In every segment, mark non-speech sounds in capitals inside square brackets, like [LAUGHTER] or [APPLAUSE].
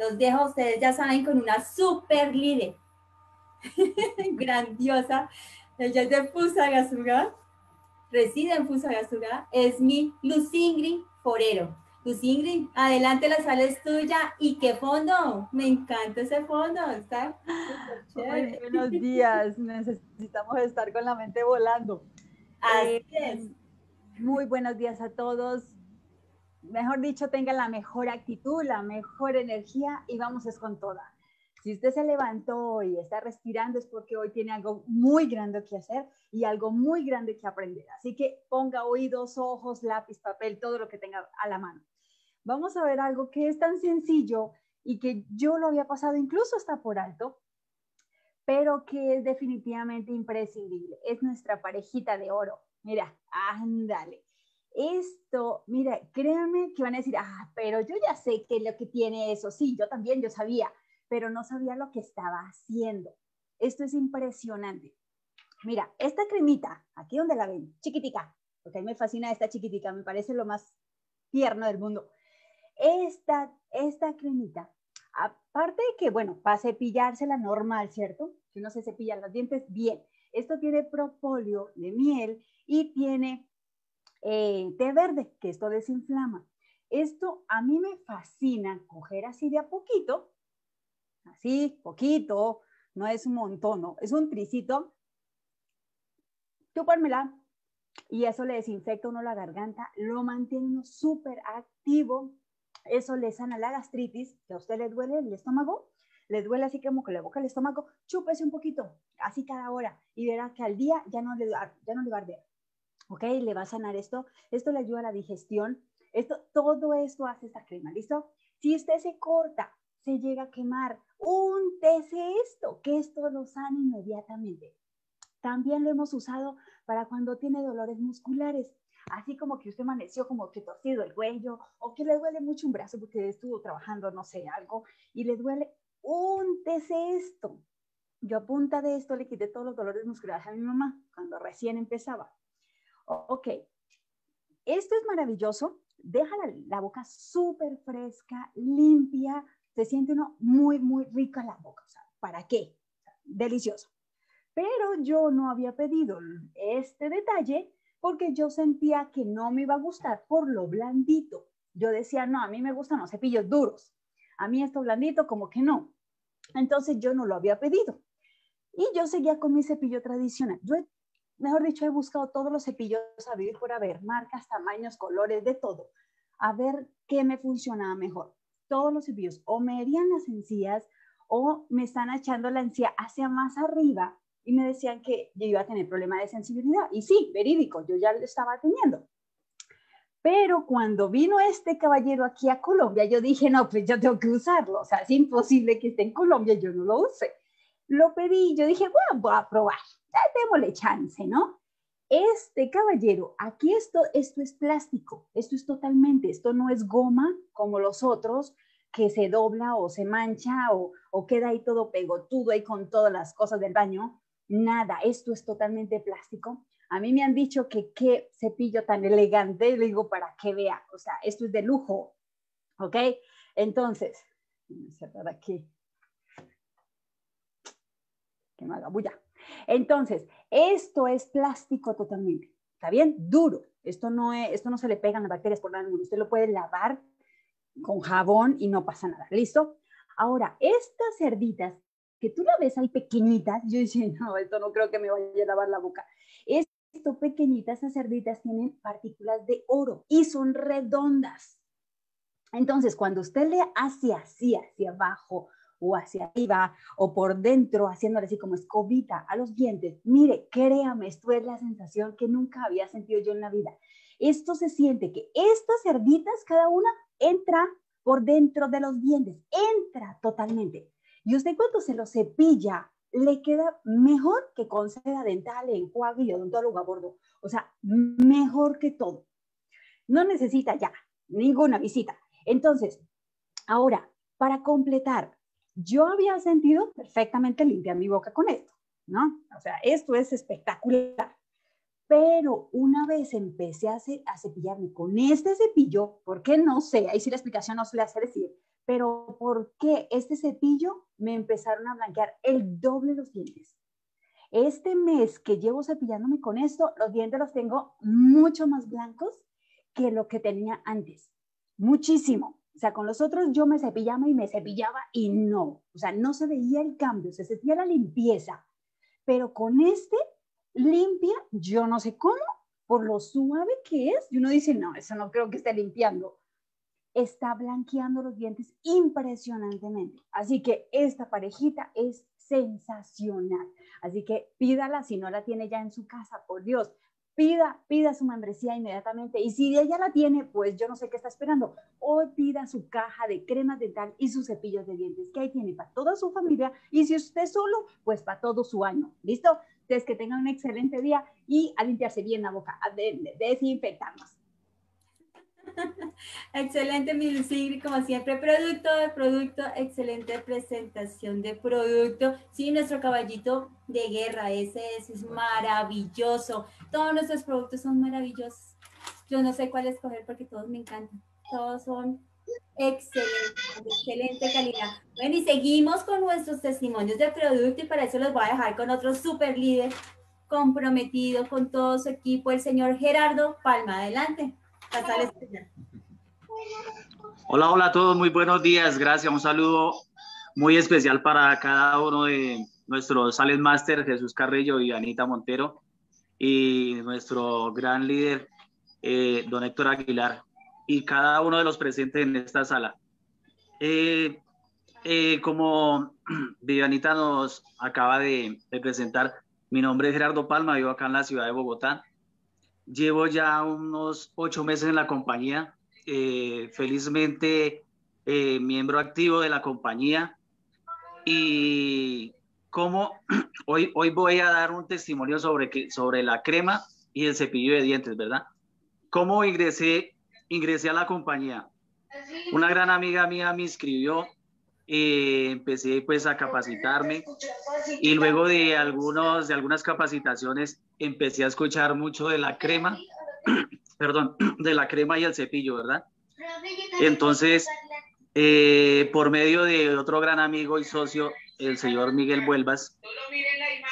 Los dejo, ustedes ya saben, con una super líder. [LAUGHS] Grandiosa. Ella es de Fusagasugá, reside en Fusagasugá, es mi Lucingri Forero. Lucingri, adelante, la sala es tuya. ¿Y qué fondo? Me encanta ese fondo, está buenos días, necesitamos estar con la mente volando. Así eh, es. Muy buenos días a todos. Mejor dicho, tengan la mejor actitud, la mejor energía y vamos es con toda. Si usted se levantó y está respirando es porque hoy tiene algo muy grande que hacer y algo muy grande que aprender. Así que ponga oídos, ojos, lápiz, papel, todo lo que tenga a la mano. Vamos a ver algo que es tan sencillo y que yo lo había pasado incluso hasta por alto, pero que es definitivamente imprescindible. Es nuestra parejita de oro. Mira, ándale. Esto, mira, créanme que van a decir, ah, pero yo ya sé que lo que tiene eso. Sí, yo también, yo sabía pero no sabía lo que estaba haciendo. Esto es impresionante. Mira, esta cremita, aquí donde la ven, chiquitica, porque a mí me fascina esta chiquitica, me parece lo más tierno del mundo. Esta, esta cremita, aparte de que, bueno, para cepillársela normal, ¿cierto? Si uno se cepilla los dientes, bien. Esto tiene propóleo de miel y tiene eh, té verde, que esto desinflama. Esto a mí me fascina coger así de a poquito así, poquito, no es un montón, ¿no? es un tricito, chupármela y eso le desinfecta uno la garganta, lo mantiene uno súper activo, eso le sana la gastritis, que a usted le duele el estómago, le duele así como que le boca el estómago, chúpese un poquito, así cada hora, y verá que al día ya no le, ya no le va a arder. ¿Ok? Le va a sanar esto. Esto le ayuda a la digestión. Esto, todo esto hace esta crema, ¿listo? Si usted se corta se llega a quemar. Úntese esto, que esto lo sana inmediatamente. También lo hemos usado para cuando tiene dolores musculares, así como que usted amaneció como que torcido el cuello o que le duele mucho un brazo porque estuvo trabajando, no sé, algo y le duele, úntese esto. Yo a punta de esto le quité todos los dolores musculares a mi mamá cuando recién empezaba. Ok, esto es maravilloso. Deja la, boca súper fresca, limpia, se siente uno muy, muy rico en la boca. ¿para qué? delicioso. Pero yo no había pedido este detalle porque yo sentía que no me iba a gustar por lo blandito. Yo decía, no, a mí me gustan los cepillos duros. A mí esto blandito como que no. Entonces yo no lo había pedido. Y yo seguía con mi cepillo tradicional. Mejor dicho, he buscado todos los cepillos a vivir por haber, marcas, tamaños, colores, de todo, a ver qué me funcionaba mejor todos los cepillos o me herían las encías o me están echando la encía hacia más arriba y me decían que yo iba a tener problema de sensibilidad. Y sí, verídico, yo ya lo estaba teniendo. Pero cuando vino este caballero aquí a Colombia, yo dije, no, pues yo tengo que usarlo. O sea, es imposible que esté en Colombia y yo no lo use. Lo pedí, yo dije, bueno, voy a probar. Démosle chance, ¿no? Este caballero, aquí esto, esto es plástico, esto es totalmente, esto no es goma como los otros que se dobla o se mancha o, o queda ahí todo pegotudo ahí con todas las cosas del baño. Nada, esto es totalmente plástico. A mí me han dicho que qué cepillo tan elegante, le digo para que vea, o sea, esto es de lujo, ¿ok? Entonces, cerrar aquí. Que me haga bulla. Entonces, esto es plástico totalmente, ¿está bien? Duro. Esto no, es, esto no se le pegan las bacterias por nada. Usted lo puede lavar con jabón y no pasa nada. ¿Listo? Ahora, estas cerditas que tú la ves ahí pequeñitas, yo decía, no, esto no creo que me vaya a lavar la boca. Esto pequeñitas, esas cerditas tienen partículas de oro y son redondas. Entonces, cuando usted le hace así, hacia abajo, o hacia arriba o por dentro, haciéndole así como escobita a los dientes. Mire, créame, esto es la sensación que nunca había sentido yo en la vida. Esto se siente que estas cerditas, cada una, entra por dentro de los dientes, entra totalmente. Y usted cuando se lo cepilla, le queda mejor que con seda dental, enjuague y odontólogo a bordo. O sea, mejor que todo. No necesita ya ninguna visita. Entonces, ahora, para completar, yo había sentido perfectamente limpia mi boca con esto, ¿no? O sea, esto es espectacular. Pero una vez empecé a, cepillarme con este cepillo, porque no sé, ahí sí la explicación no se le hace decir, Pero ¿por qué este cepillo me empezaron a blanquear el doble los dientes? Este mes que llevo cepillándome con esto, los dientes los tengo mucho más blancos que lo que tenía antes. Muchísimo. O sea, con los otros yo me cepillaba y me cepillaba y no. O sea, no se veía el cambio, se sentía la limpieza. Pero con este limpia, yo no sé cómo, por lo suave que es. Y uno dice, no, eso no creo que esté limpiando. Está blanqueando los dientes impresionantemente. Así que esta parejita es sensacional. Así que pídala si no la tiene ya en su casa, por Dios pida, pida su membresía inmediatamente. Y si ella la tiene, pues yo no sé qué está esperando. Hoy pida su caja de crema dental y sus cepillos de dientes, que ahí tiene para toda su familia. Y si usted solo, pues para todo su año. ¿Listo? Entonces, que tengan un excelente día y a limpiarse bien la boca, a desinfectarnos. [LAUGHS] Excelente, mi Lucigri, como siempre, producto de producto, excelente presentación de producto. Sí, nuestro caballito de guerra, ese, es maravilloso. Todos nuestros productos son maravillosos. Yo no sé cuál escoger porque todos me encantan. Todos son excelentes, excelente calidad. Bueno, y seguimos con nuestros testimonios de producto y para eso los voy a dejar con otro super líder comprometido con todo su equipo, el señor Gerardo Palma. Adelante. Hola, hola a todos, muy buenos días, gracias. Un saludo muy especial para cada uno de nuestros Sales Master, Jesús Carrillo y Anita Montero, y nuestro gran líder, eh, don Héctor Aguilar, y cada uno de los presentes en esta sala. Eh, eh, como [CLEARS THROAT] Vivianita nos acaba de, de presentar, mi nombre es Gerardo Palma, vivo acá en la ciudad de Bogotá. Llevo ya unos ocho meses en la compañía, eh, felizmente eh, miembro activo de la compañía y como [CLEARS THROAT] hoy, hoy voy a dar un testimonio sobre, sobre la crema y el cepillo de dientes, ¿verdad? ¿Cómo ingresé, ingresé a la compañía? Una gran amiga mía me inscribió, eh, empecé pues a capacitarme y luego de, algunos, de algunas capacitaciones empecé a escuchar mucho de la crema, [CLEARS THROAT] perdón, [CLEARS THROAT] de la crema y el cepillo, ¿verdad? Entonces, eh, por medio de otro gran amigo y socio, el señor Miguel Vuelvas,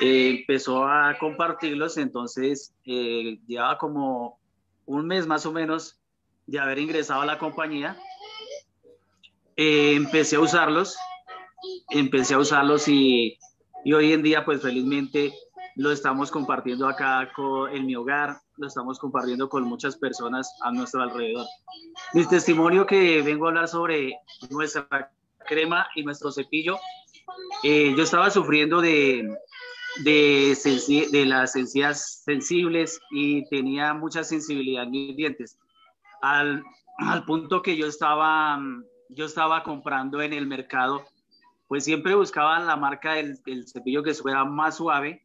eh, empezó a compartirlos, entonces eh, llevaba como un mes más o menos de haber ingresado a la compañía. Empecé a usarlos, empecé a usarlos y, y hoy en día pues felizmente lo estamos compartiendo acá en mi hogar, lo estamos compartiendo con muchas personas a nuestro alrededor. Mi testimonio que vengo a hablar sobre nuestra crema y nuestro cepillo, eh, yo estaba sufriendo de, de, de, las encías sensibles y tenía mucha sensibilidad en mis dientes, al, al punto que yo estaba, yo estaba comprando en el mercado, pues siempre buscaba la marca del, cepillo que fuera más suave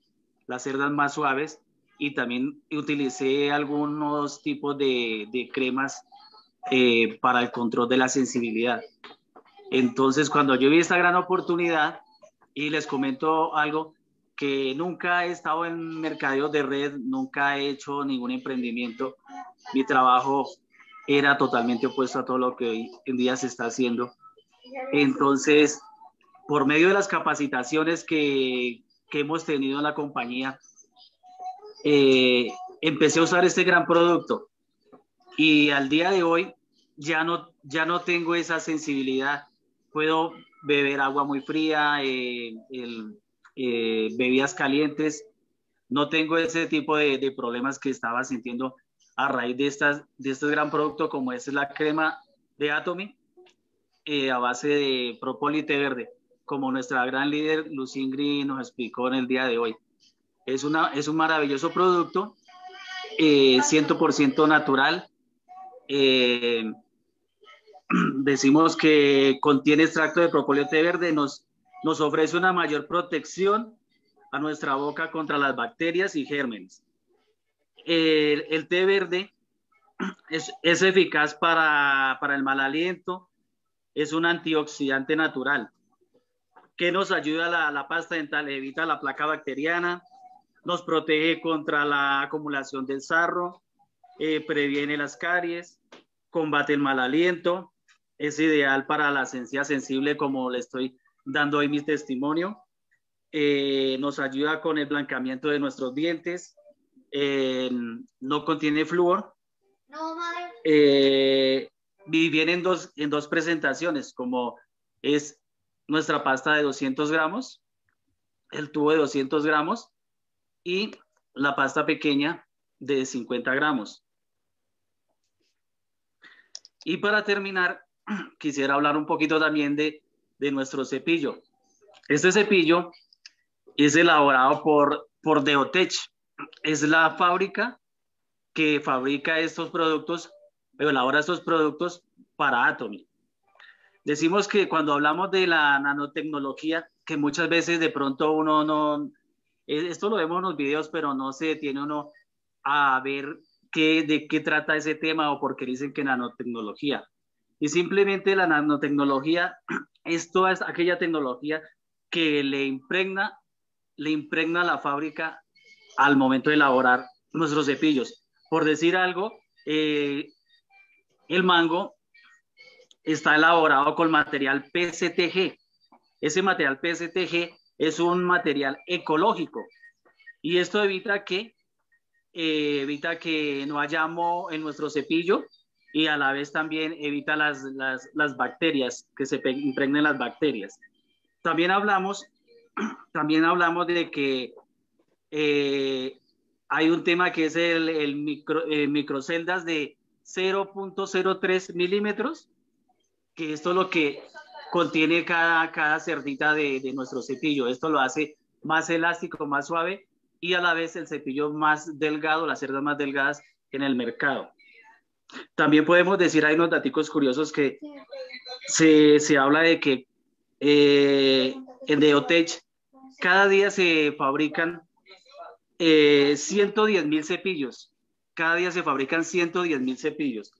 las cerdas más suaves y también utilicé algunos tipos de, de cremas eh, para el control de la sensibilidad. Entonces, cuando yo vi esta gran oportunidad y les comento algo que nunca he estado en mercadeo de red, nunca he hecho ningún emprendimiento, mi trabajo era totalmente opuesto a todo lo que hoy en día se está haciendo. Entonces, por medio de las capacitaciones que, que hemos tenido en la compañía, eh, empecé a usar este gran producto y al día de hoy ya no, ya no tengo esa sensibilidad. Puedo beber agua muy fría, eh, eh, bebidas calientes. No tengo ese tipo de, problemas que estaba sintiendo a raíz de, estas, de este gran producto como es la crema de Atomy a base de propólite verde como nuestra gran líder Lucingri nos explicó en el día de hoy. Es, una, es un maravilloso producto, eh, 100% natural. Eh, [CLEARS THROAT] decimos que contiene extracto de propóleo verde, nos, nos ofrece una mayor protección a nuestra boca contra las bacterias y gérmenes. El, té verde es, es eficaz para, para el mal aliento, es un antioxidante natural que nos ayuda la, la pasta dental, evita la placa bacteriana, nos protege contra la acumulación del sarro, eh, previene las caries, combate el mal aliento, es ideal para la esencia sensible, como le estoy dando hoy mi testimonio. Eh, nos ayuda con el blancamiento de nuestros dientes. Eh, no contiene flúor. No, eh, viene en dos, en dos presentaciones, como es nuestra pasta de 200 gramos, el tubo de 200 gramos y la pasta pequeña de 50 gramos. Y para terminar, [CLEARS THROAT] quisiera hablar un poquito también de, nuestro cepillo. Este cepillo es elaborado por, por Deotech. Es la fábrica que fabrica estos productos, elabora estos productos para Atomy. Decimos que cuando hablamos de la nanotecnología, que muchas veces de pronto uno no, eh, esto lo vemos en los videos, pero no se detiene uno a ver qué, de qué trata ese tema o por qué dicen que nanotecnología. Y simplemente la nanotecnología [CLEARS THROAT] es toda aquella tecnología que le impregna, le impregna la fábrica al momento de elaborar nuestros cepillos. Por decir algo, eh, el mango está elaborado con material PCTG. Ese material PCTG es un material ecológico y esto evita que, eh, evita que no haya moho en nuestro cepillo y a la vez también evita las, las, bacterias, que se impregnen las bacterias. También hablamos, [CLEARS THROAT] también hablamos de que eh, hay un tema que es el, el micro, eh, microceldas de 0.03 milímetros, que esto es lo que contiene cada, cada cerdita de, de, nuestro cepillo. Esto lo hace más elástico, más suave y a la vez el cepillo más delgado, las cerdas más delgadas en el mercado. También podemos decir, hay unos datos curiosos que se, se habla de que eh, en Deotech cada día se fabrican eh, 110 mil cepillos. Cada día se fabrican 110 mil cepillos.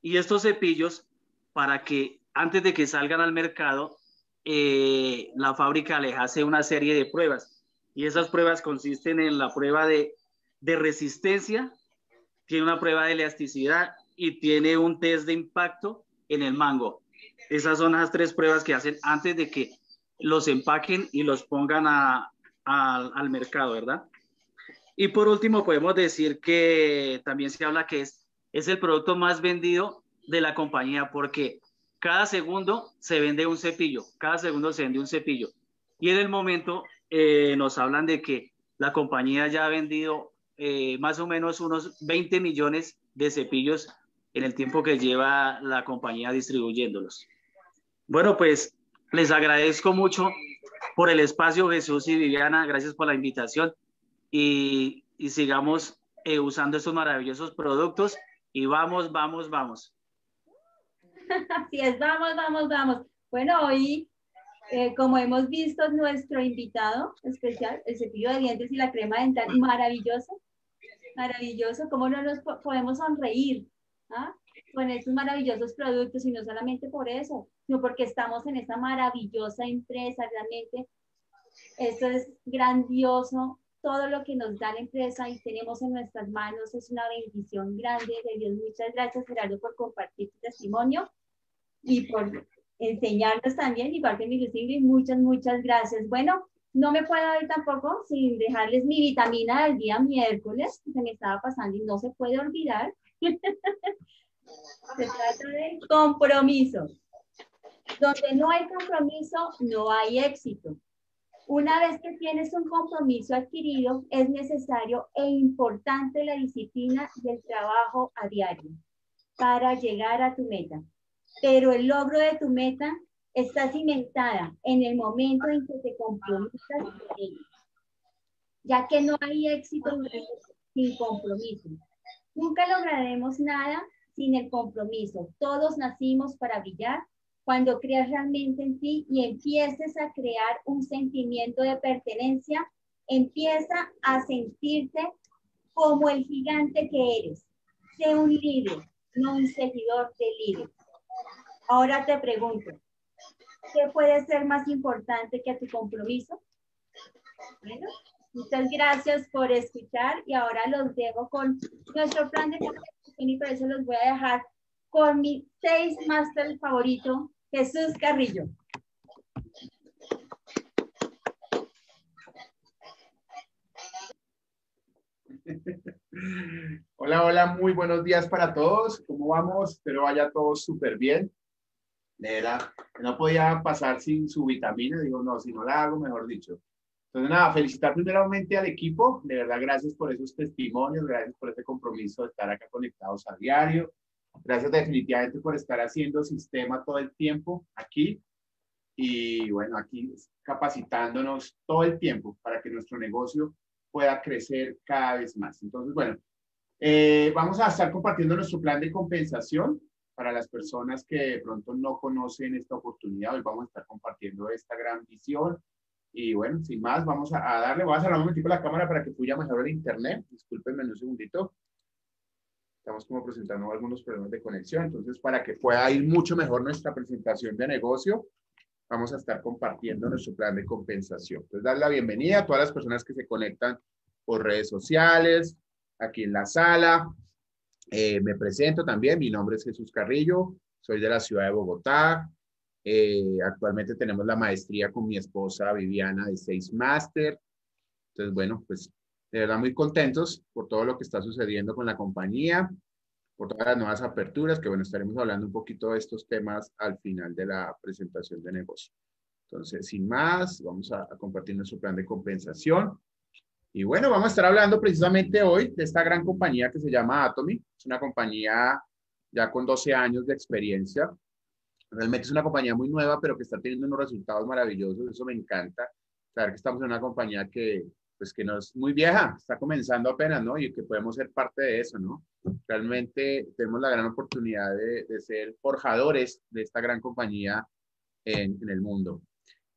Y estos cepillos, para que antes de que salgan al mercado, eh, la fábrica les hace una serie de pruebas. Y esas pruebas consisten en la prueba de, de resistencia, tiene una prueba de elasticidad y tiene un test de impacto en el mango. Esas son las tres pruebas que hacen antes de que los empaquen y los pongan a, al mercado, ¿verdad? Y por último, podemos decir que también se habla que es, es el producto más vendido de la compañía porque cada segundo se vende un cepillo, cada segundo se vende un cepillo. Y en el momento eh, nos hablan de que la compañía ya ha vendido eh, más o menos unos 20 millones de cepillos en el tiempo que lleva la compañía distribuyéndolos. Bueno, pues les agradezco mucho por el espacio, Jesús y Viviana. Gracias por la invitación y, sigamos eh, usando estos maravillosos productos y vamos, vamos, vamos. [LAUGHS] Así es, vamos, vamos, vamos. Bueno, hoy, eh, como hemos visto, nuestro invitado especial, el cepillo de dientes y la crema dental, maravilloso, maravilloso. ¿Cómo no nos podemos sonreír ¿ah? con estos maravillosos productos? Y no solamente por eso, sino porque estamos en esta maravillosa empresa, realmente. Esto es grandioso, todo lo que nos da la empresa y tenemos en nuestras manos es una bendición grande de Dios. Muchas gracias, Gerardo, por compartir tu testimonio y por enseñarnos también, igual que mi Lucía, muchas, muchas gracias. Bueno, no me puedo ir tampoco sin dejarles mi vitamina del día miércoles, que se me estaba pasando y no se puede olvidar. [LAUGHS] se trata de compromiso. Donde no hay compromiso, no hay éxito. Una vez que tienes un compromiso adquirido, es necesario e importante la disciplina del trabajo a diario para llegar a tu meta pero el logro de tu meta está cimentada en el momento en que te comprometas con ella, ya que no hay éxito sin compromiso. Nunca lograremos nada sin el compromiso. Todos nacimos para brillar. Cuando creas realmente en ti y empieces a crear un sentimiento de pertenencia, empieza a sentirte como el gigante que eres. Sé un líder, no un seguidor de líder. Ahora te pregunto, ¿qué puede ser más importante que tu compromiso? Bueno, muchas gracias por escuchar y ahora los dejo con nuestro plan de capacitación y por eso los voy a dejar con mi seis Master favorito, Jesús Carrillo. [LAUGHS] Hola, hola, muy buenos días para todos. ¿Cómo vamos? Espero vaya todos súper bien. Era, no podía pasar sin su vitamina, digo, no, si no la hago, mejor dicho. Entonces, nada, felicitar primeramente al equipo, de verdad, gracias por esos testimonios, gracias por este compromiso de estar acá conectados a diario, gracias definitivamente por estar haciendo sistema todo el tiempo aquí y bueno, aquí capacitándonos todo el tiempo para que nuestro negocio pueda crecer cada vez más. Entonces, bueno, eh, vamos a estar compartiendo nuestro plan de compensación para las personas que de pronto no conocen esta oportunidad. Hoy vamos a estar compartiendo esta gran visión. Y bueno, sin más, vamos a, darle, voy a cerrar un momentito la cámara para que fluya mejor el internet. Discúlpenme un segundito. Estamos como presentando algunos problemas de conexión. Entonces, para que pueda ir mucho mejor nuestra presentación de negocio, vamos a estar compartiendo nuestro plan de compensación. Entonces, dar la bienvenida a todas las personas que se conectan por redes sociales, aquí en la sala. Eh, me presento también, mi nombre es Jesús Carrillo, soy de la ciudad de Bogotá. Eh, actualmente tenemos la maestría con mi esposa Viviana de Seis Master. Entonces, bueno, pues de verdad muy contentos por todo lo que está sucediendo con la compañía, por todas las nuevas aperturas, que bueno, estaremos hablando un poquito de estos temas al final de la presentación de negocio. Entonces, sin más, vamos a, a compartir nuestro plan de compensación. Y bueno, vamos a estar hablando precisamente hoy de esta gran compañía que se llama Atomy. Es una compañía ya con 12 años de experiencia. Realmente es una compañía muy nueva, pero que está teniendo unos resultados maravillosos. Eso me encanta. Saber que estamos en una compañía que, pues, que no es muy vieja, está comenzando apenas, ¿no? Y que podemos ser parte de eso, ¿no? Realmente tenemos la gran oportunidad de, de ser forjadores de esta gran compañía en, en el mundo.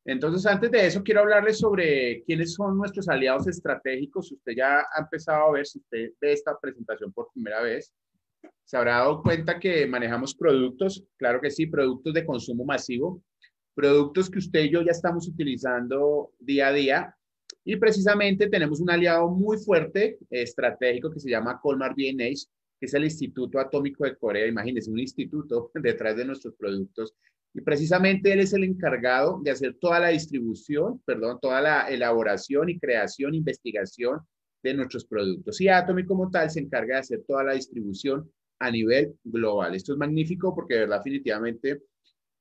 Entonces, antes de eso, quiero hablarles sobre quiénes son nuestros aliados estratégicos. Usted ya ha empezado a ver, si usted ve esta presentación por primera vez, se habrá dado cuenta que manejamos productos, claro que sí, productos de consumo masivo, productos que usted y yo ya estamos utilizando día a día. Y precisamente tenemos un aliado muy fuerte, estratégico, que se llama Colmar BNH, que es el Instituto Atómico de Corea. Imagínense, un instituto [LAUGHS] detrás de nuestros productos y precisamente él es el encargado de hacer toda la distribución, perdón, toda la elaboración y creación, investigación de nuestros productos. Y Atomy como tal se encarga de hacer toda la distribución a nivel global. Esto es magnífico porque de verdad definitivamente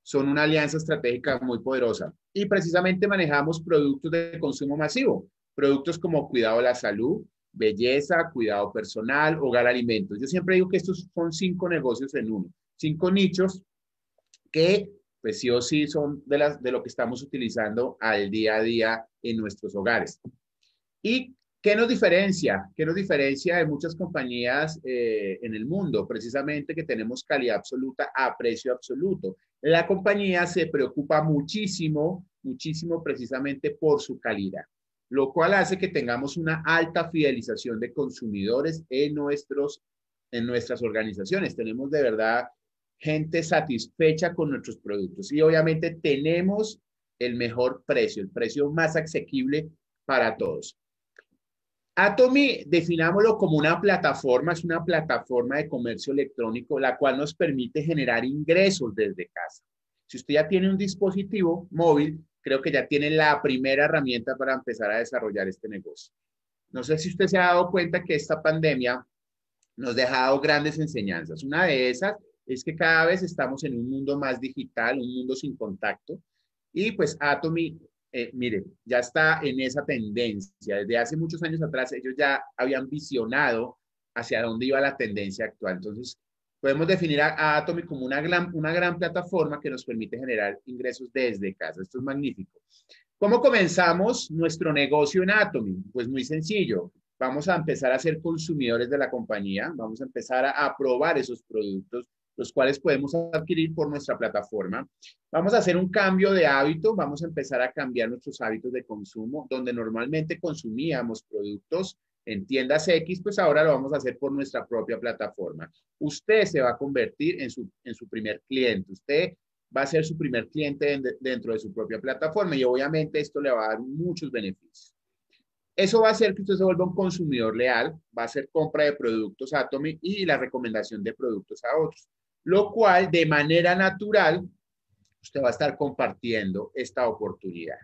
son una alianza estratégica muy poderosa. Y precisamente manejamos productos de consumo masivo, productos como cuidado de la salud, belleza, cuidado personal, hogar, alimentos. Yo siempre digo que estos son cinco negocios en uno, cinco nichos que pues sí o sí son de, las, de lo que estamos utilizando al día a día en nuestros hogares. ¿Y qué nos diferencia? ¿Qué nos diferencia de muchas compañías eh, en el mundo? Precisamente que tenemos calidad absoluta a precio absoluto. La compañía se preocupa muchísimo, muchísimo precisamente por su calidad, lo cual hace que tengamos una alta fidelización de consumidores en, nuestros, en nuestras organizaciones. Tenemos de verdad gente satisfecha con nuestros productos. Y obviamente tenemos el mejor precio, el precio más asequible para todos. Atomy, definámoslo como una plataforma, es una plataforma de comercio electrónico, la cual nos permite generar ingresos desde casa. Si usted ya tiene un dispositivo móvil, creo que ya tiene la primera herramienta para empezar a desarrollar este negocio. No sé si usted se ha dado cuenta que esta pandemia nos ha dejado grandes enseñanzas. Una de esas es que cada vez estamos en un mundo más digital, un mundo sin contacto. Y pues Atomy, eh, mire, ya está en esa tendencia. Desde hace muchos años atrás ellos ya habían visionado hacia dónde iba la tendencia actual. Entonces, podemos definir a, Atomy como una gran, una gran plataforma que nos permite generar ingresos desde casa. Esto es magnífico. ¿Cómo comenzamos nuestro negocio en Atomy? Pues muy sencillo. Vamos a empezar a ser consumidores de la compañía, vamos a empezar a, a probar esos productos, los cuales podemos adquirir por nuestra plataforma. Vamos a hacer un cambio de hábito, vamos a empezar a cambiar nuestros hábitos de consumo, donde normalmente consumíamos productos en tiendas X, pues ahora lo vamos a hacer por nuestra propia plataforma. Usted se va a convertir en su, en su primer cliente, usted va a ser su primer cliente dentro de su propia plataforma y obviamente esto le va a dar muchos beneficios. Eso va a hacer que usted se vuelva un consumidor leal, va a hacer compra de productos Atomy y la recomendación de productos a otros. Lo cual de manera natural usted va a estar compartiendo esta oportunidad.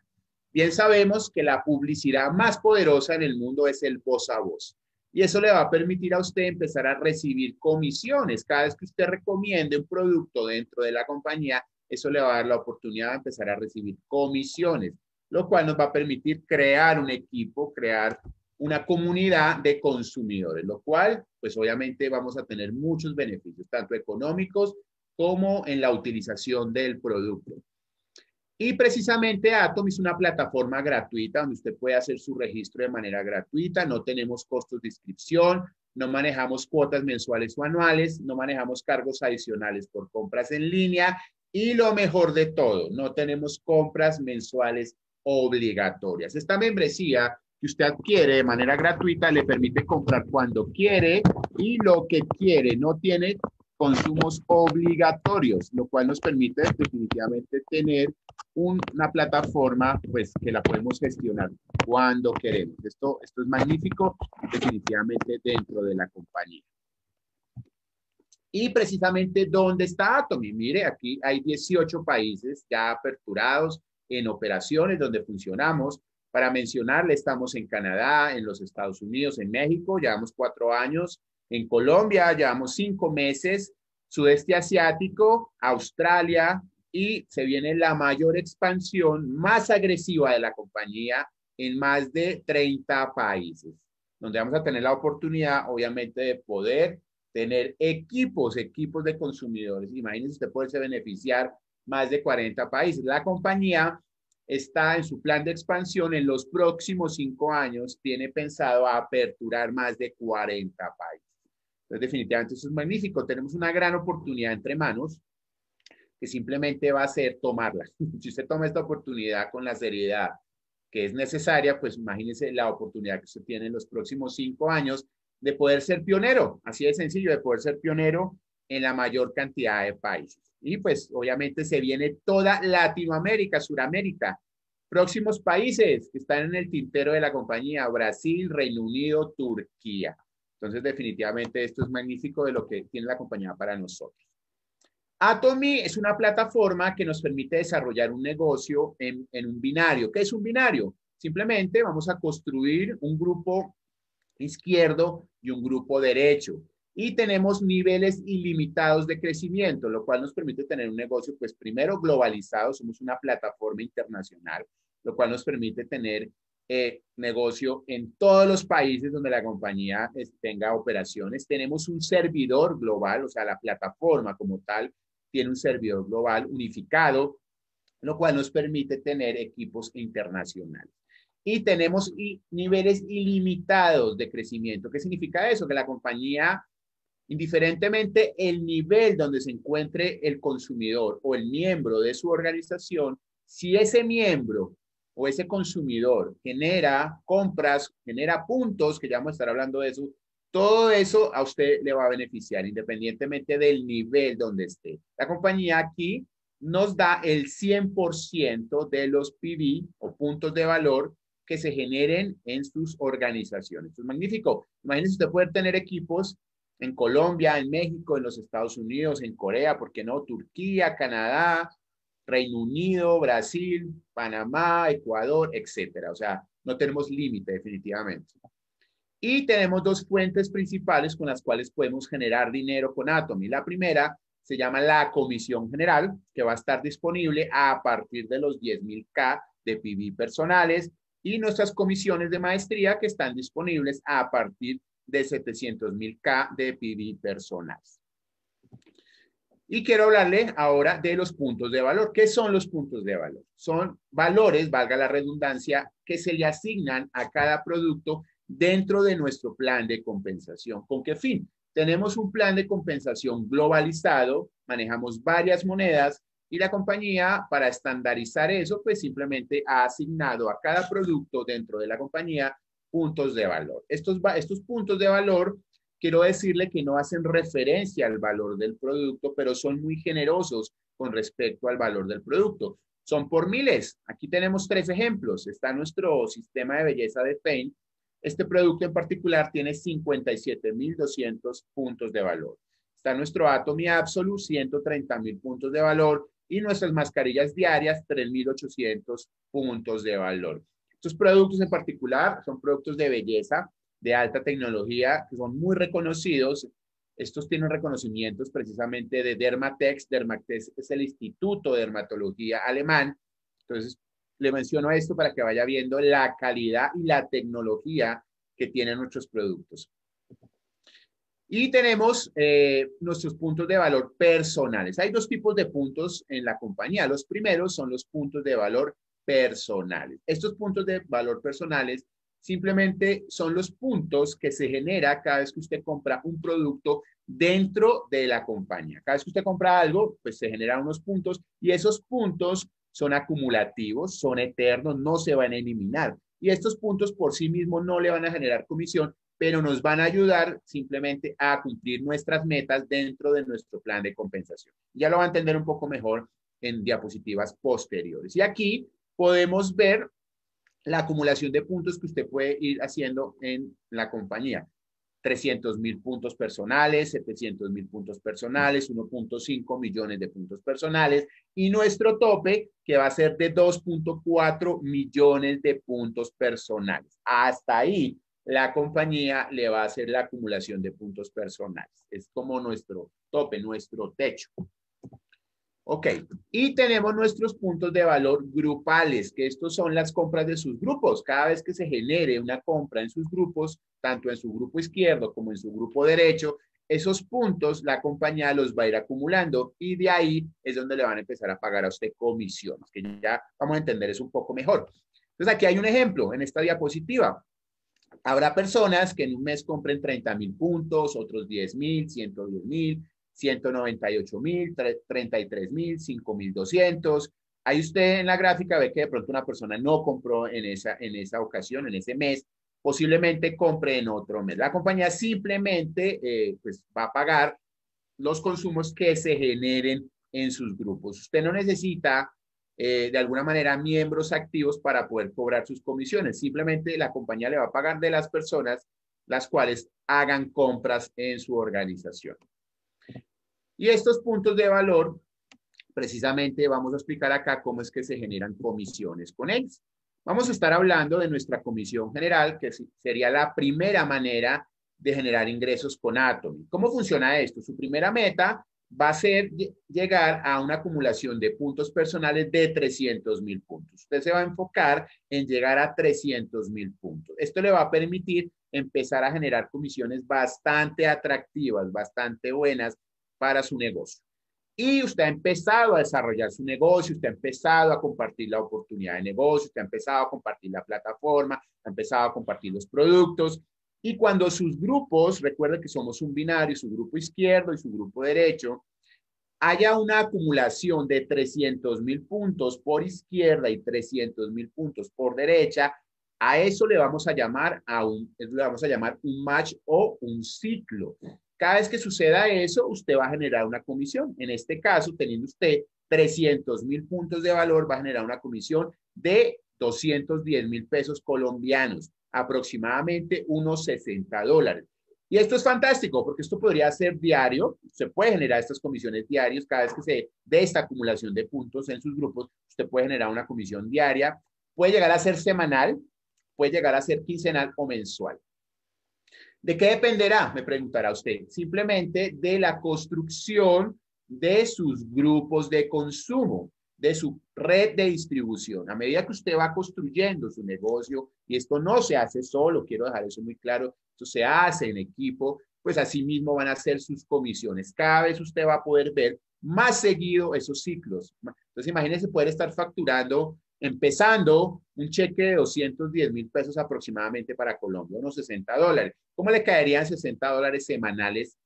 Bien sabemos que la publicidad más poderosa en el mundo es el voz a voz. Y eso le va a permitir a usted empezar a recibir comisiones. Cada vez que usted recomiende un producto dentro de la compañía, eso le va a dar la oportunidad de empezar a recibir comisiones, lo cual nos va a permitir crear un equipo, crear una comunidad de consumidores, lo cual, pues obviamente vamos a tener muchos beneficios, tanto económicos como en la utilización del producto. Y precisamente Atom es una plataforma gratuita donde usted puede hacer su registro de manera gratuita, no tenemos costos de inscripción, no manejamos cuotas mensuales o anuales, no manejamos cargos adicionales por compras en línea y lo mejor de todo, no tenemos compras mensuales obligatorias. Esta membresía que usted adquiere de manera gratuita le permite comprar cuando quiere y lo que quiere. No tiene consumos obligatorios, lo cual nos permite definitivamente tener una plataforma pues que la podemos gestionar cuando queremos. Esto, esto es magnífico definitivamente dentro de la compañía. Y precisamente, ¿dónde está Atomy? Mire, aquí hay 18 países ya aperturados en operaciones donde funcionamos. Para mencionarle, estamos en Canadá, en los Estados Unidos, en México, llevamos cuatro años, en Colombia llevamos cinco meses, sudeste asiático, Australia, y se viene la mayor expansión más agresiva de la compañía en más de 30 países, donde vamos a tener la oportunidad, obviamente, de poder tener equipos, equipos de consumidores. Imagínense, usted poderse beneficiar más de 40 países. La compañía está en su plan de expansión en los próximos cinco años, tiene pensado aperturar más de 40 países. Entonces, definitivamente eso es magnífico. Tenemos una gran oportunidad entre manos que simplemente va a ser tomarla. [LAUGHS] si usted toma esta oportunidad con la seriedad que es necesaria, pues imagínese la oportunidad que usted tiene en los próximos cinco años de poder ser pionero, así de sencillo, de poder ser pionero en la mayor cantidad de países. Y pues obviamente se viene toda Latinoamérica, Suramérica, próximos países que están en el tintero de la compañía, Brasil, Reino Unido, Turquía. Entonces definitivamente esto es magnífico de lo que tiene la compañía para nosotros. Atomy es una plataforma que nos permite desarrollar un negocio en, en un binario. ¿Qué es un binario? Simplemente vamos a construir un grupo izquierdo y un grupo derecho y tenemos niveles ilimitados de crecimiento, lo cual nos permite tener un negocio, pues primero globalizado, somos una plataforma internacional, lo cual nos permite tener eh, negocio en todos los países donde la compañía tenga operaciones. Tenemos un servidor global, o sea, la plataforma como tal tiene un servidor global unificado, lo cual nos permite tener equipos internacionales. Y tenemos niveles ilimitados de crecimiento. ¿Qué significa eso? Que la compañía Indiferentemente el nivel donde se encuentre el consumidor o el miembro de su organización, si ese miembro o ese consumidor genera compras, genera puntos, que ya vamos a estar hablando de eso, todo eso a usted le va a beneficiar independientemente del nivel donde esté. La compañía aquí nos da el 100% de los PV o puntos de valor que se generen en sus organizaciones. es magnífico. Imagínense usted poder tener equipos en Colombia, en México, en los Estados Unidos, en Corea, ¿por qué no? Turquía, Canadá, Reino Unido, Brasil, Panamá, Ecuador, etcétera. O sea, no tenemos límite definitivamente. Y tenemos dos fuentes principales con las cuales podemos generar dinero con Atomy. La primera se llama la comisión general, que va a estar disponible a partir de los 10.000 K de PV personales y nuestras comisiones de maestría que están disponibles a partir de 700 mil K de PV personales. Y quiero hablarle ahora de los puntos de valor. ¿Qué son los puntos de valor? Son valores, valga la redundancia, que se le asignan a cada producto dentro de nuestro plan de compensación. ¿Con qué fin? Tenemos un plan de compensación globalizado, manejamos varias monedas y la compañía, para estandarizar eso, pues simplemente ha asignado a cada producto dentro de la compañía puntos de valor. Estos, estos puntos de valor, quiero decirle que no hacen referencia al valor del producto, pero son muy generosos con respecto al valor del producto. Son por miles. Aquí tenemos tres ejemplos. Está nuestro sistema de belleza de Paint. Este producto en particular tiene 57.200 puntos de valor. está nuestro Atomy Absolute, 130 mil puntos de valor, y nuestras mascarillas diarias, 3.800 puntos de valor. Estos productos en particular son productos de belleza, de alta tecnología, que son muy reconocidos. Estos tienen reconocimientos precisamente de Dermatex. Dermatex es el Instituto de Dermatología alemán. Entonces, le menciono esto para que vaya viendo la calidad y la tecnología que tienen nuestros productos. Y tenemos eh, nuestros puntos de valor personales. Hay dos tipos de puntos en la compañía. Los primeros son los puntos de valor personales. Estos puntos de valor personales simplemente son los puntos que se genera cada vez que usted compra un producto dentro de la compañía. Cada vez que usted compra algo, pues se generan unos puntos y esos puntos son acumulativos, son eternos, no se van a eliminar. Y estos puntos por sí mismos no le van a generar comisión, pero nos van a ayudar simplemente a cumplir nuestras metas dentro de nuestro plan de compensación. Ya lo va a entender un poco mejor en diapositivas posteriores. Y aquí podemos ver la acumulación de puntos que usted puede ir haciendo en la compañía. 300 mil puntos personales, 700 mil puntos personales, 1.5 millones de puntos personales y nuestro tope que va a ser de 2.4 millones de puntos personales. Hasta ahí la compañía le va a hacer la acumulación de puntos personales. Es como nuestro tope, nuestro techo. Ok, y tenemos nuestros puntos de valor grupales, que estos son las compras de sus grupos. Cada vez que se genere una compra en sus grupos, tanto en su grupo izquierdo como en su grupo derecho, esos puntos la compañía los va a ir acumulando y de ahí es donde le van a empezar a pagar a usted comisiones, que ya vamos a entender eso un poco mejor. Entonces aquí hay un ejemplo en esta diapositiva. Habrá personas que en un mes compren 30 mil puntos, otros 10 mil, 110 mil, 198 mil, 33 mil, 5 mil 200. Ahí usted en la gráfica ve que de pronto una persona no compró en esa, en esa ocasión, en ese mes, posiblemente compre en otro mes. La compañía simplemente eh, pues, va a pagar los consumos que se generen en sus grupos. Usted no necesita eh, de alguna manera miembros activos para poder cobrar sus comisiones. Simplemente la compañía le va a pagar de las personas las cuales hagan compras en su organización. Y estos puntos de valor, precisamente vamos a explicar acá cómo es que se generan comisiones con ellos. Vamos a estar hablando de nuestra comisión general, que sería la primera manera de generar ingresos con Atomy. ¿Cómo funciona esto? Su primera meta va a ser llegar a una acumulación de puntos personales de 300 mil puntos. Usted se va a enfocar en llegar a 300 mil puntos. Esto le va a permitir empezar a generar comisiones bastante atractivas, bastante buenas para su negocio. Y usted ha empezado a desarrollar su negocio, usted ha empezado a compartir la oportunidad de negocio, usted ha empezado a compartir la plataforma, ha empezado a compartir los productos. Y cuando sus grupos, recuerden que somos un binario, su grupo izquierdo y su grupo derecho, haya una acumulación de 300 mil puntos por izquierda y 300 mil puntos por derecha, a eso le vamos a llamar a un, le vamos a llamar un match o un ciclo. Cada vez que suceda eso, usted va a generar una comisión. En este caso, teniendo usted 300 mil puntos de valor, va a generar una comisión de 210 mil pesos colombianos, aproximadamente unos 60 dólares. Y esto es fantástico porque esto podría ser diario, se puede generar estas comisiones diarias cada vez que se dé esta acumulación de puntos en sus grupos, usted puede generar una comisión diaria, puede llegar a ser semanal, puede llegar a ser quincenal o mensual. ¿De qué dependerá? Me preguntará usted. Simplemente de la construcción de sus grupos de consumo, de su red de distribución. A medida que usted va construyendo su negocio, y esto no se hace solo, quiero dejar eso muy claro, esto se hace en equipo, pues así mismo van a ser sus comisiones. Cada vez usted va a poder ver más seguido esos ciclos. Entonces, imagínese poder estar facturando empezando un cheque de 210 mil pesos aproximadamente para Colombia, unos 60 dólares. ¿Cómo le caerían 60 dólares semanales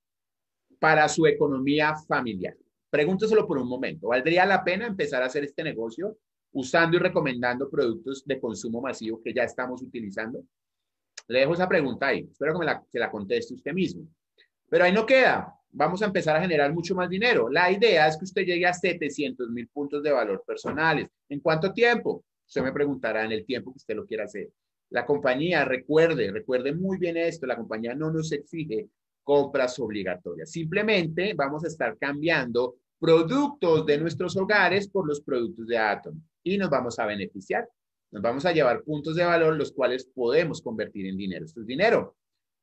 para su economía familiar? Pregúnteselo por un momento. ¿Valdría la pena empezar a hacer este negocio usando y recomendando productos de consumo masivo que ya estamos utilizando? Le dejo esa pregunta ahí. Espero que me la, que la conteste usted mismo. Pero ahí no queda. Vamos a empezar a generar mucho más dinero. La idea es que usted llegue a 700 mil puntos de valor personales. ¿En cuánto tiempo? Usted me preguntará en el tiempo que usted lo quiera hacer. La compañía, recuerde, recuerde muy bien esto, la compañía no nos exige compras obligatorias. Simplemente vamos a estar cambiando productos de nuestros hogares por los productos de Atom y nos vamos a beneficiar. Nos vamos a llevar puntos de valor los cuales podemos convertir en dinero. Esto es dinero.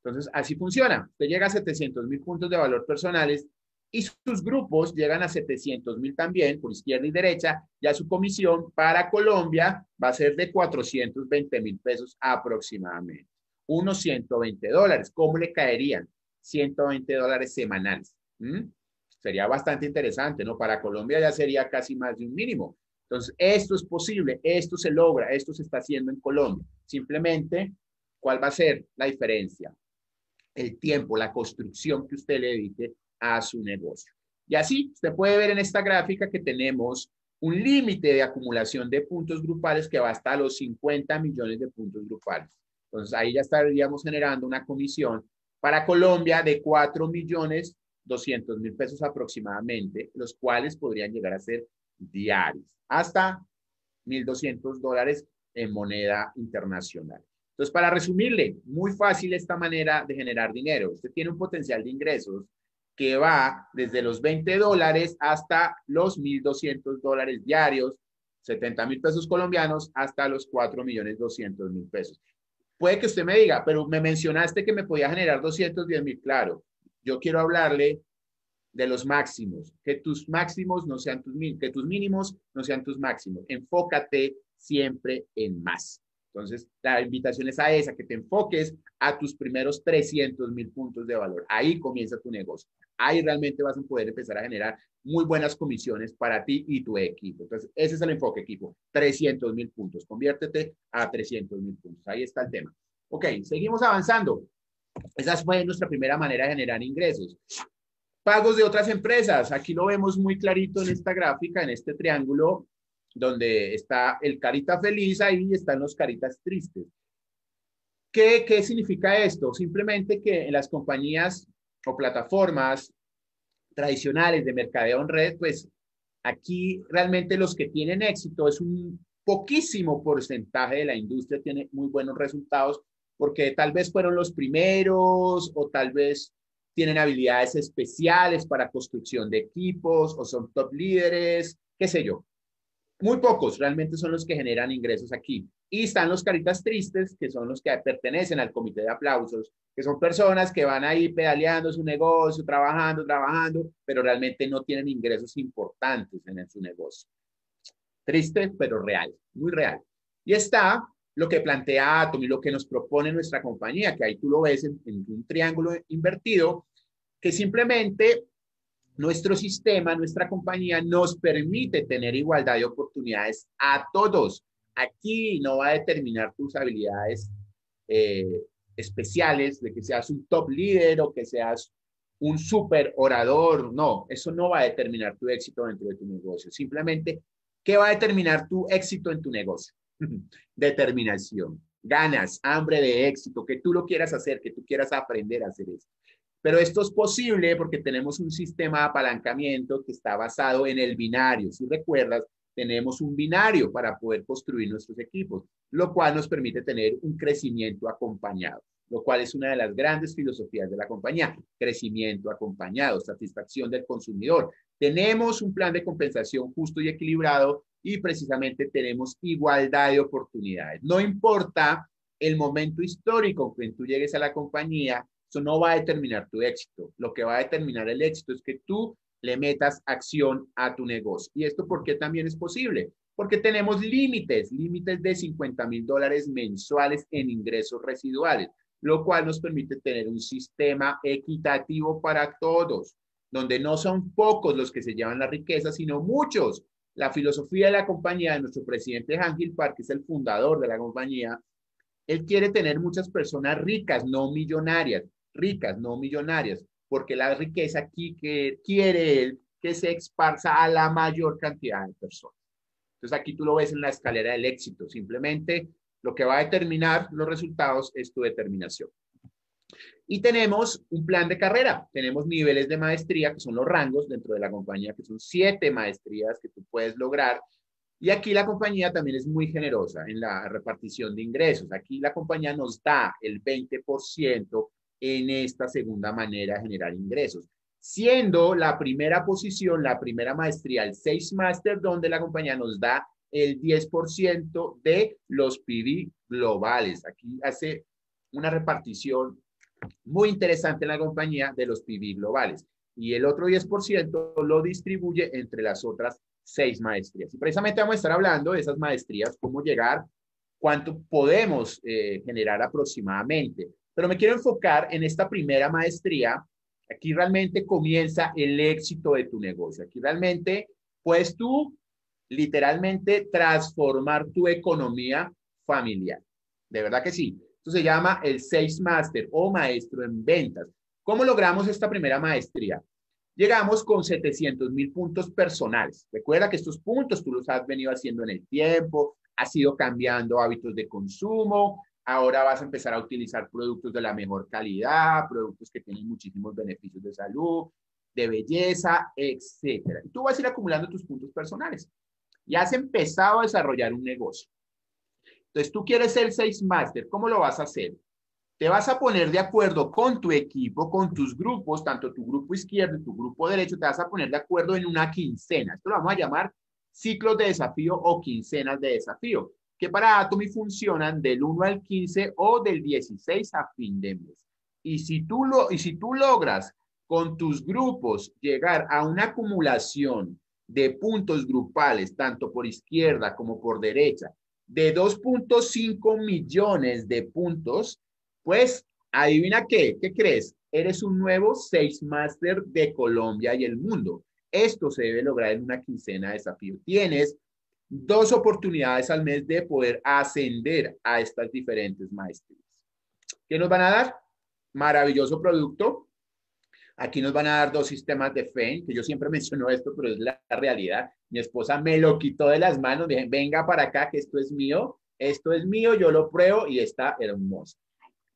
Entonces, así funciona. Usted llega a 700 mil puntos de valor personales y sus grupos llegan a 700 mil también por izquierda y derecha. Ya su comisión para Colombia va a ser de 420 mil pesos aproximadamente. Unos 120 dólares. ¿Cómo le caerían? 120 dólares semanales. ¿Mm? Sería bastante interesante, ¿no? Para Colombia ya sería casi más de un mínimo. Entonces, esto es posible, esto se logra, esto se está haciendo en Colombia. Simplemente, ¿cuál va a ser la diferencia? El tiempo, la construcción que usted le dedique a su negocio. Y así, usted puede ver en esta gráfica que tenemos un límite de acumulación de puntos grupales que va hasta los 50 millones de puntos grupales. Entonces, ahí ya estaríamos generando una comisión para Colombia de 4 millones 200 mil pesos aproximadamente, los cuales podrían llegar a ser diarios, hasta 1.200 dólares en moneda internacional. Entonces, para resumirle, muy fácil esta manera de generar dinero. Usted tiene un potencial de ingresos que va desde los 20 dólares hasta los 1.200 dólares diarios, 70 mil pesos colombianos, hasta los 4 millones 200 mil pesos. Puede que usted me diga, pero me mencionaste que me podía generar 210 mil. Claro, yo quiero hablarle de los máximos, que tus máximos no sean tus mínimos, que tus mínimos no sean tus máximos. Enfócate siempre en más. Entonces, la invitación es a esa, que te enfoques a tus primeros 300 mil puntos de valor. Ahí comienza tu negocio. Ahí realmente vas a poder empezar a generar muy buenas comisiones para ti y tu equipo. Entonces, ese es el enfoque, equipo. 300 mil puntos. Conviértete a 300 mil puntos. Ahí está el tema. Ok, seguimos avanzando. Esa fue nuestra primera manera de generar ingresos. Pagos de otras empresas. Aquí lo vemos muy clarito en esta gráfica, en este triángulo, donde está el carita feliz, ahí están los caritas tristes. ¿Qué, ¿Qué significa esto? Simplemente que en las compañías o plataformas tradicionales de mercadeo en red, pues aquí realmente los que tienen éxito es un poquísimo porcentaje de la industria, tiene muy buenos resultados, porque tal vez fueron los primeros o tal vez tienen habilidades especiales para construcción de equipos o son top líderes, qué sé yo. Muy pocos realmente son los que generan ingresos aquí. Y están los caritas tristes, que son los que pertenecen al comité de aplausos, que son personas que van ahí pedaleando su negocio, trabajando, trabajando, pero realmente no tienen ingresos importantes en su negocio. Triste, pero real, muy real. Y está lo que plantea Atom y lo que nos propone nuestra compañía, que ahí tú lo ves en, un triángulo invertido, que simplemente nuestro sistema, nuestra compañía nos permite tener igualdad de oportunidades a todos. Aquí no va a determinar tus habilidades eh, especiales, de que seas un top líder o que seas un super orador. No, eso no va a determinar tu éxito dentro de tu negocio. Simplemente, ¿qué va a determinar tu éxito en tu negocio? [LAUGHS] determinación, ganas, hambre de éxito, que tú lo quieras hacer, que tú quieras aprender a hacer esto. Pero esto es posible porque tenemos un sistema de apalancamiento que está basado en el binario. Si recuerdas, tenemos un binario para poder construir nuestros equipos, lo cual nos permite tener un crecimiento acompañado, lo cual es una de las grandes filosofías de la compañía, crecimiento acompañado, satisfacción del consumidor. Tenemos un plan de compensación justo y equilibrado y precisamente tenemos igualdad de oportunidades. No importa el momento histórico en que tú llegues a la compañía, eso no va a determinar tu éxito. Lo que va a determinar el éxito es que tú le metas acción a tu negocio. ¿Y esto por qué también es posible? Porque tenemos límites, límites de 50 mil dólares mensuales en ingresos residuales, lo cual nos permite tener un sistema equitativo para todos, donde no son pocos los que se llevan la riqueza, sino muchos la filosofía de la compañía de nuestro presidente Ángel Park, que es el fundador de la compañía, él quiere tener muchas personas ricas, no millonarias, ricas, no millonarias, porque la riqueza aquí que quiere él que se esparza a la mayor cantidad de personas. Entonces aquí tú lo ves en la escalera del éxito, simplemente lo que va a determinar los resultados es tu determinación. Y tenemos un plan de carrera, tenemos niveles de maestría, que son los rangos dentro de la compañía, que son siete maestrías que tú puedes lograr. Y aquí la compañía también es muy generosa en la repartición de ingresos. Aquí la compañía nos da el 20% en esta segunda manera de generar ingresos, siendo la primera posición, la primera maestría, el 6 Master, donde la compañía nos da el 10% de los PIB globales. Aquí hace una repartición muy interesante en la compañía de los PIB globales. Y el otro 10% lo distribuye entre las otras seis maestrías. Y precisamente vamos a estar hablando de esas maestrías, cómo llegar, cuánto podemos eh, generar aproximadamente. Pero me quiero enfocar en esta primera maestría. Aquí realmente comienza el éxito de tu negocio. Aquí realmente puedes tú literalmente transformar tu economía familiar. De verdad que sí. Esto se llama el Sales Master o maestro en ventas. ¿Cómo logramos esta primera maestría? Llegamos con 700 mil puntos personales. Recuerda que estos puntos tú los has venido haciendo en el tiempo, has ido cambiando hábitos de consumo, ahora vas a empezar a utilizar productos de la mejor calidad, productos que tienen muchísimos beneficios de salud, de belleza, etcétera. Tú vas a ir acumulando tus puntos personales y has empezado a desarrollar un negocio. Entonces, tú quieres ser Sales Master, ¿cómo lo vas a hacer? Te vas a poner de acuerdo con tu equipo, con tus grupos, tanto tu grupo izquierdo y tu grupo derecho, te vas a poner de acuerdo en una quincena. Esto lo vamos a llamar ciclos de desafío o quincenas de desafío, que para Atomy funcionan del 1 al 15 o del 16 a fin de mes. Y si tú, lo, y si tú logras con tus grupos llegar a una acumulación de puntos grupales, tanto por izquierda como por derecha, de 2.5 millones de puntos, pues adivina qué, ¿qué crees? Eres un nuevo Sales Master de Colombia y el mundo. Esto se debe lograr en una quincena de desafío. Tienes dos oportunidades al mes de poder ascender a estas diferentes maestrías. ¿Qué nos van a dar? Maravilloso producto, Aquí nos van a dar dos sistemas de fe, que yo siempre [LAUGHS] menciono esto, pero es la, realidad. Mi esposa me lo quitó de las manos, dije, venga para acá, que esto es mío, esto es mío, yo lo pruebo y está hermosa.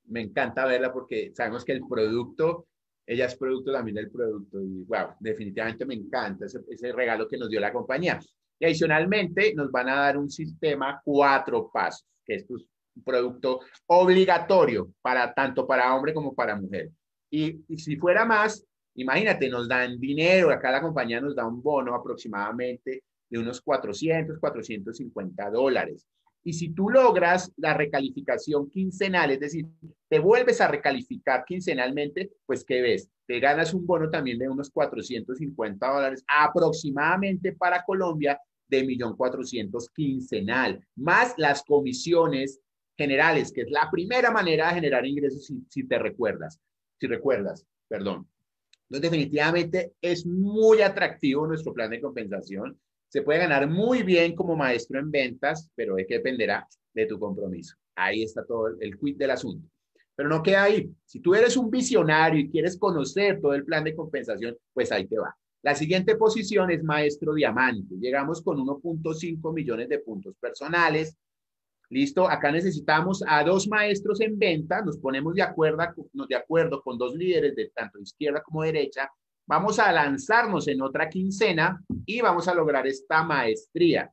Me encanta verla porque sabemos que el producto, ella es producto también del producto y wow, definitivamente me encanta ese, ese regalo que nos dio la compañía. Adicionalmente nos van a dar un sistema cuatro pasos, que esto es un producto obligatorio para tanto para hombre como para mujer. Y, si fuera más, imagínate, nos dan dinero, acá la compañía nos da un bono aproximadamente de unos 400, 450 dólares. Y si tú logras la recalificación quincenal, es decir, te vuelves a recalificar quincenalmente, pues ¿qué ves? Te ganas un bono también de unos 450 dólares aproximadamente para Colombia de 1.400.000 quincenal, más las comisiones generales, que es la primera manera de generar ingresos si te recuerdas si recuerdas, perdón. Entonces, definitivamente es muy atractivo nuestro plan de compensación. Se puede ganar muy bien como maestro en ventas, pero de qué dependerá de tu compromiso. Ahí está todo el quid del asunto. Pero no queda ahí. Si tú eres un visionario y quieres conocer todo el plan de compensación, pues ahí te va. La siguiente posición es maestro diamante. Llegamos con 1.5 millones de puntos personales, Listo, acá necesitamos a dos maestros en venta, nos ponemos de acuerdo, de acuerdo con dos líderes de tanto izquierda como derecha, vamos a lanzarnos en otra quincena y vamos a lograr esta maestría.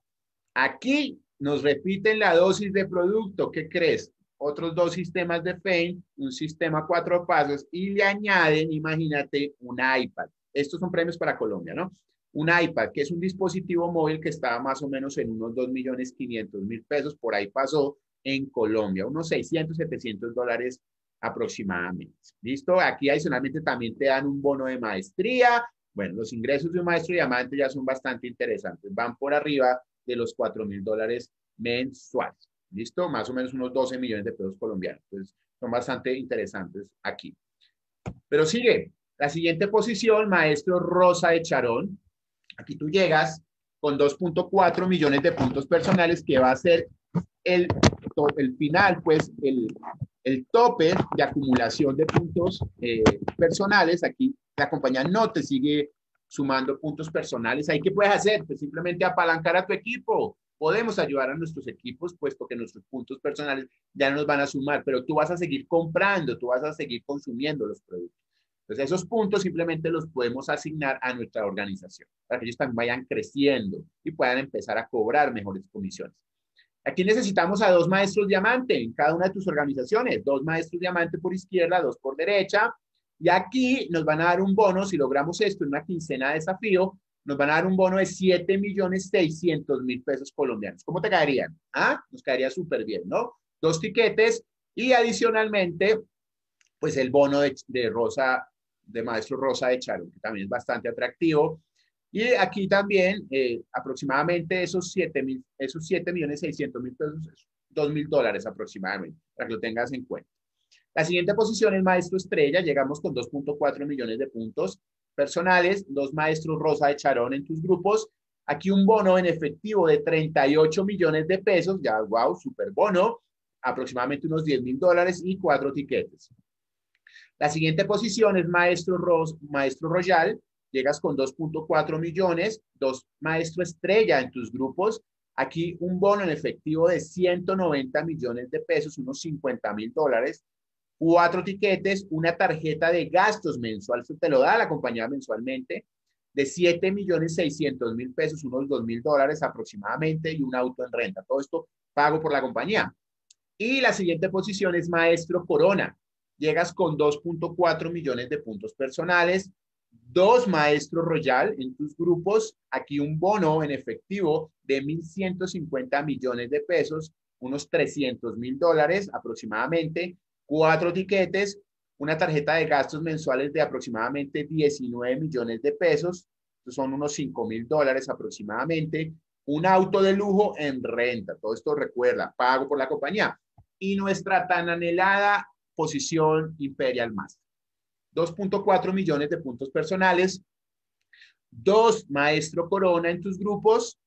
Aquí nos repiten la dosis de producto, ¿qué crees? Otros dos sistemas de FAME, un sistema cuatro pasos y le añaden, imagínate, un iPad. Estos son premios para Colombia, ¿no? un iPad, que es un dispositivo móvil que estaba más o menos en unos 2 millones 500 mil pesos, por ahí pasó en Colombia, unos 600, 700 dólares aproximadamente. ¿Listo? Aquí adicionalmente también te dan un bono de maestría. Bueno, los ingresos de un maestro diamante ya son bastante interesantes, van por arriba de los 4 mil dólares mensuales. ¿Listo? Más o menos unos 12 millones de pesos colombianos. Entonces, son bastante interesantes aquí. Pero sigue, la siguiente posición, maestro Rosa de Charón. Aquí tú llegas con 2.4 millones de puntos personales, que va a ser el, el final, pues el, el tope de acumulación de puntos eh, personales. Aquí la compañía no te sigue sumando puntos personales. ¿Ahí qué puedes hacer? Pues simplemente apalancar a tu equipo. Podemos ayudar a nuestros equipos, puesto que nuestros puntos personales ya no nos van a sumar, pero tú vas a seguir comprando, tú vas a seguir consumiendo los productos. Entonces, esos puntos simplemente los podemos asignar a nuestra organización para que ellos también vayan creciendo y puedan empezar a cobrar mejores comisiones. Aquí necesitamos a dos maestros diamante en cada una de tus organizaciones, dos maestros diamante por izquierda, dos por derecha. Y aquí nos van a dar un bono, si logramos esto en una quincena de desafío, nos van a dar un bono de 7 millones 600 mil pesos colombianos. ¿Cómo te caerían? ¿Ah? Nos caería súper bien, ¿no? Dos tiquetes y adicionalmente, pues el bono de, de Rosa, de Maestro Rosa de Charo, que también es bastante atractivo. Y aquí también eh, aproximadamente esos 7 mil, esos 7 millones 600 mil pesos, 2 mil dólares aproximadamente, para que lo tengas en cuenta. La siguiente posición es maestro estrella, llegamos con 2.4 millones de puntos personales, dos maestros rosa de charón en tus grupos. Aquí un bono en efectivo de 38 millones de pesos, ya wow, super bono, aproximadamente unos 10 mil dólares y cuatro tiquetes. La siguiente posición es maestro, Ros, maestro Royal, llegas con 2.4 millones, dos maestro estrella en tus grupos. Aquí un bono en efectivo de 190 millones de pesos, unos 50 mil dólares, cuatro tiquetes, una tarjeta de gastos mensual, te lo da la compañía mensualmente, de 7 millones 600 mil pesos, unos 2 mil dólares aproximadamente, y un auto en renta. Todo esto pago por la compañía. Y la siguiente posición es Maestro Corona. Llegas con 2.4 millones de puntos personales, dos Maestro Royal en tus grupos, aquí un bono en efectivo de 1.150 millones de pesos, unos 300 mil dólares aproximadamente, cuatro tiquetes, una tarjeta de gastos mensuales de aproximadamente 19 millones de pesos, son unos 5 mil dólares aproximadamente, un auto de lujo en renta, todo esto recuerda, pago por la compañía, y nuestra tan anhelada posición Imperial Master. 2.4 millones de puntos personales, dos Maestro Corona en tus grupos,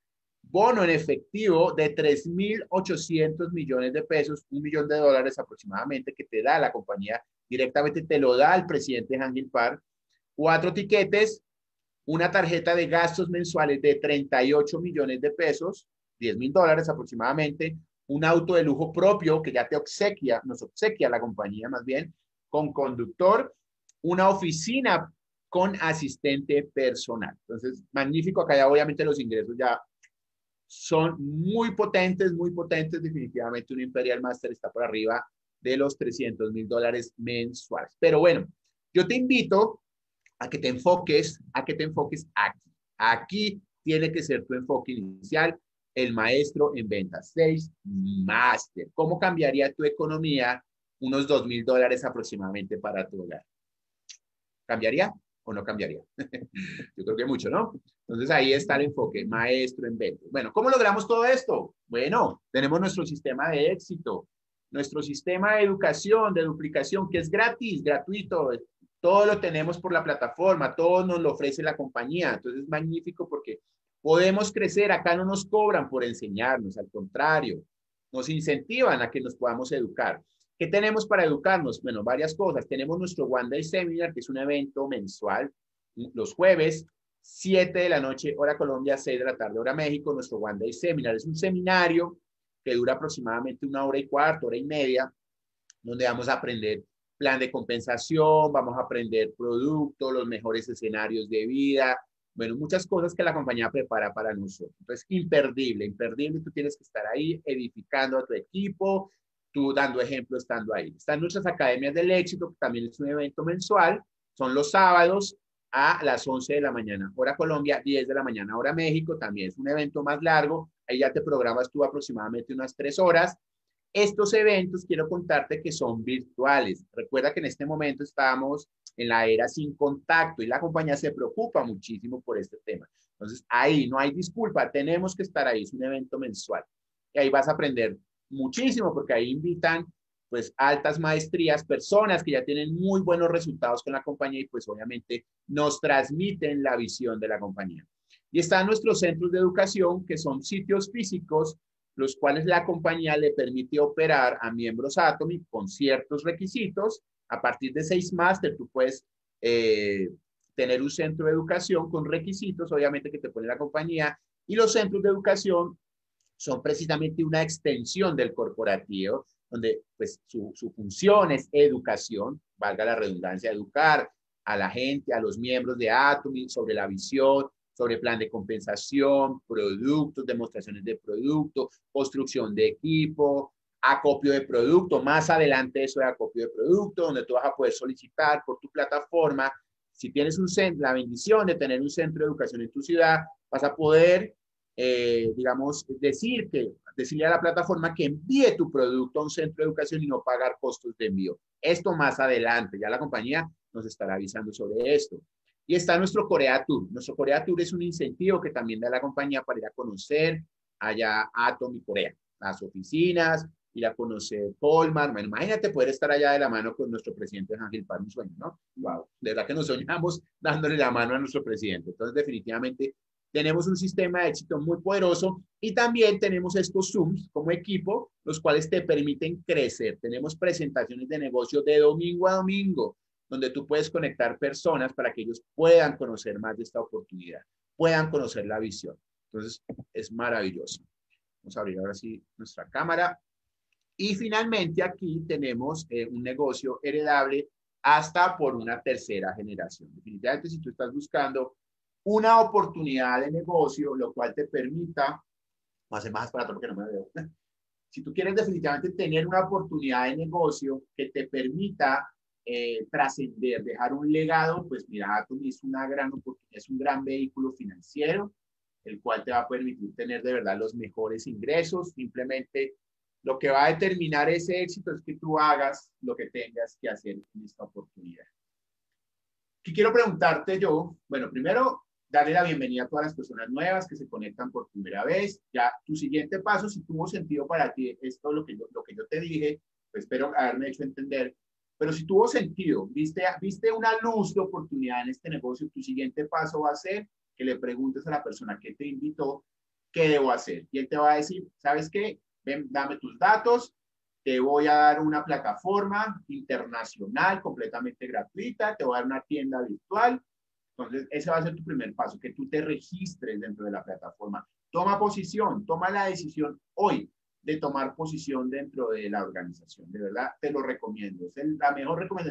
bono en efectivo de 3.800 millones de pesos, un millón de dólares aproximadamente, que te da la compañía, directamente te lo da el presidente Hangil Park, cuatro tiquetes, una tarjeta de gastos mensuales de 38 millones de pesos, 10 mil dólares aproximadamente, un auto de lujo propio que ya te obsequia, nos obsequia la compañía más bien, con conductor, una oficina con asistente personal. Entonces, magnífico, acá ya obviamente los ingresos ya son muy potentes, muy potentes. Definitivamente un Imperial Master está por arriba de los 300 mil dólares mensuales. Pero bueno, yo te invito a que te enfoques, a que te enfoques aquí. Aquí tiene que ser tu enfoque inicial, el maestro en ventas 6 Master. ¿Cómo cambiaría tu economía unos 2 mil dólares aproximadamente para tu hogar? ¿Cambiaría? o no cambiaría? [LAUGHS] Yo creo que mucho, ¿no? Entonces ahí está el enfoque, maestro en ventas. Bueno, ¿cómo logramos todo esto? Bueno, tenemos nuestro sistema de éxito, nuestro sistema de educación, de duplicación, que es gratis, gratuito. Todo lo tenemos por la plataforma, todo nos lo ofrece la compañía. Entonces es magnífico porque podemos crecer. Acá no nos cobran por enseñarnos, al contrario, nos incentivan a que nos podamos educar. ¿Qué tenemos para educarnos? Bueno, varias cosas. Tenemos nuestro One Day Seminar, que es un evento mensual, los jueves, 7 de la noche, hora Colombia, 6 de la tarde, hora México. Nuestro One Day Seminar es un seminario que dura aproximadamente una hora y cuarto, hora y media, donde vamos a aprender plan de compensación, vamos a aprender productos, los mejores escenarios de vida, bueno, muchas cosas que la compañía prepara para nosotros. Entonces, imperdible, imperdible, tú tienes que estar ahí edificando a tu equipo, tú dando ejemplo estando ahí. Están nuestras academias del éxito, que también es un evento mensual, son los sábados a las 11 de la mañana, hora Colombia, 10 de la mañana, hora México, también es un evento más largo, ahí ya te programas tú aproximadamente unas tres horas. Estos eventos quiero contarte que son virtuales. Recuerda que en este momento estamos en la era sin contacto y la compañía se preocupa muchísimo por este tema. Entonces, ahí no hay disculpa, tenemos que estar ahí, es un evento mensual. Y ahí vas a aprender muchísimo porque ahí invitan pues altas maestrías, personas que ya tienen muy buenos resultados con la compañía y pues obviamente nos transmiten la visión de la compañía. Y están nuestros centros de educación que son sitios físicos los cuales la compañía le permite operar a miembros Atomic con ciertos requisitos. A partir de seis máster tú puedes eh, tener un centro de educación con requisitos, obviamente que te pone la compañía, y los centros de educación son precisamente una extensión del corporativo, donde pues su, su función es educación, valga la redundancia, educar a la gente, a los miembros de Atomy sobre la visión, sobre plan de compensación, productos, demostraciones de producto, construcción de equipo, acopio de producto. Más adelante eso de acopio de producto, donde tú vas a poder solicitar por tu plataforma. Si tienes un centro, la bendición de tener un centro de educación en tu ciudad, vas a poder, eh, digamos, decir que, decirle a la plataforma que envíe tu producto a un centro de educación y no pagar costos de envío. Esto más adelante, ya la compañía nos estará avisando sobre esto. Y está nuestro Corea Tour. Nuestro Corea Tour es un incentivo que también da la compañía para ir a conocer allá a Atom y Corea, las oficinas, ir a conocer Polman. Bueno, imagínate poder estar allá de la mano con nuestro presidente Ángel Paz, un sueño, ¿no? Wow, de verdad que nos soñamos dándole la mano a nuestro presidente. Entonces, definitivamente, tenemos un sistema de éxito muy poderoso y también tenemos estos Zooms como equipo, los cuales te permiten crecer. Tenemos presentaciones de negocio de domingo a domingo donde tú puedes conectar personas para que ellos puedan conocer más de esta oportunidad, puedan conocer la visión. Entonces, es maravilloso. Vamos a abrir ahora sí nuestra cámara. Y finalmente aquí tenemos eh, un negocio heredable hasta por una tercera generación. Definitivamente, si tú estás buscando una oportunidad de negocio, lo cual te permita, voy a hacer más para porque no me veo. [LAUGHS] Si tú quieres definitivamente tener una oportunidad de negocio que te permita eh, trascender, dejar un legado, pues mira, Atom es una gran oportunidad, es un gran vehículo financiero, el cual te va a permitir tener de verdad los mejores ingresos. Simplemente lo que va a determinar ese éxito es que tú hagas lo que tengas que hacer en esta oportunidad. ¿Qué quiero preguntarte yo? Bueno, primero, darle la bienvenida a todas las personas nuevas que se conectan por primera vez. Ya tu siguiente paso, si tuvo sentido para ti esto, lo que yo, lo que yo te dije, pues espero haberme hecho entender pero si tuvo sentido, viste, viste una luz de oportunidad en este negocio, tu siguiente paso va a ser que le preguntes a la persona que te invitó qué debo hacer. Y él te va a decir, ¿sabes qué? Ven, dame tus datos, te voy a dar una plataforma internacional completamente gratuita, te voy a dar una tienda virtual. Entonces, ese va a ser tu primer paso, que tú te registres dentro de la plataforma. Toma posición, toma la decisión hoy de tomar posición dentro de la organización. De verdad, te lo recomiendo. Es la mejor recomendación